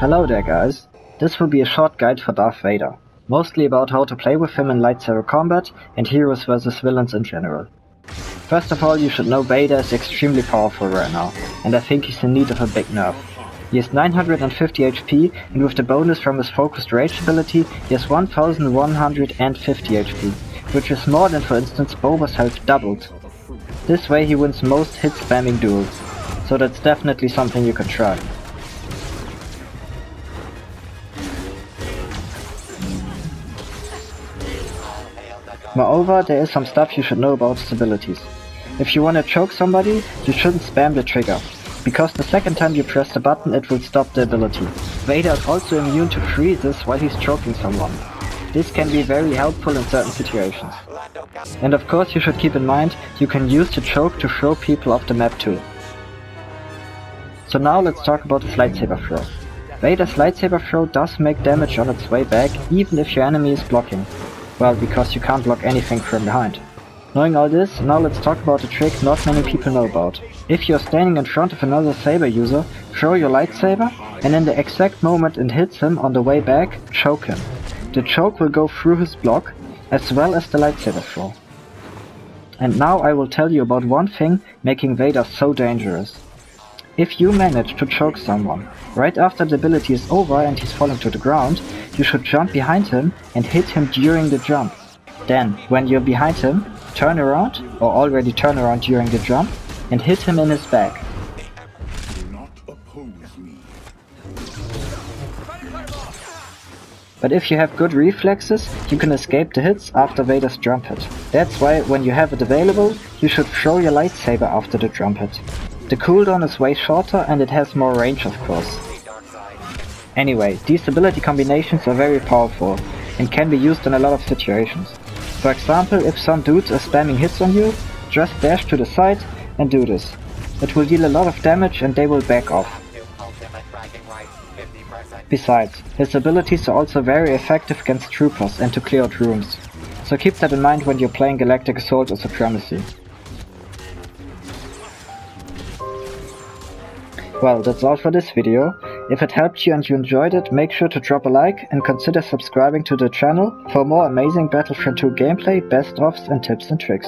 Hello there guys, this will be a short guide for Darth Vader, mostly about how to play with him in lightsaber combat and heroes versus villains in general. First of all you should know Vader is extremely powerful right now, and I think he's in need of a big nerf. He has 950 HP and with the bonus from his focused rage ability he has 1150 HP, which is more than for instance Boba's health doubled. This way he wins most hit spamming duels, so that's definitely something you could try. Moreover, there is some stuff you should know about his abilities. If you wanna choke somebody, you shouldn't spam the trigger, because the second time you press the button it will stop the ability. Vader is also immune to freezes while he's choking someone. This can be very helpful in certain situations. And of course you should keep in mind, you can use the choke to throw people off the map too. So now let's talk about his lightsaber throw. Vader's lightsaber throw does make damage on its way back, even if your enemy is blocking. Well, because you can't block anything from behind. Knowing all this, now let's talk about a trick not many people know about. If you're standing in front of another saber user, throw your lightsaber, and in the exact moment it hits him on the way back, choke him. The choke will go through his block, as well as the lightsaber throw. And now I will tell you about one thing making Vader so dangerous. If you manage to choke someone, right after the ability is over and he's falling to the ground, you should jump behind him and hit him during the jump. Then, when you're behind him, turn around, or already turn around during the jump, and hit him in his back. But if you have good reflexes, you can escape the hits after Vader's jump hit. That's why when you have it available, you should throw your lightsaber after the jump hit. The cooldown is way shorter and it has more range of course. Anyway, these ability combinations are very powerful and can be used in a lot of situations. For example, if some dudes are spamming hits on you, just dash to the side and do this. It will deal a lot of damage and they will back off. Besides, his abilities are also very effective against troopers and to clear out rooms. So keep that in mind when you're playing Galactic Assault or Supremacy. Well, that's all for this video. If it helped you and you enjoyed it, make sure to drop a like and consider subscribing to the channel for more amazing Battlefront 2 gameplay, best-ofs and tips and tricks.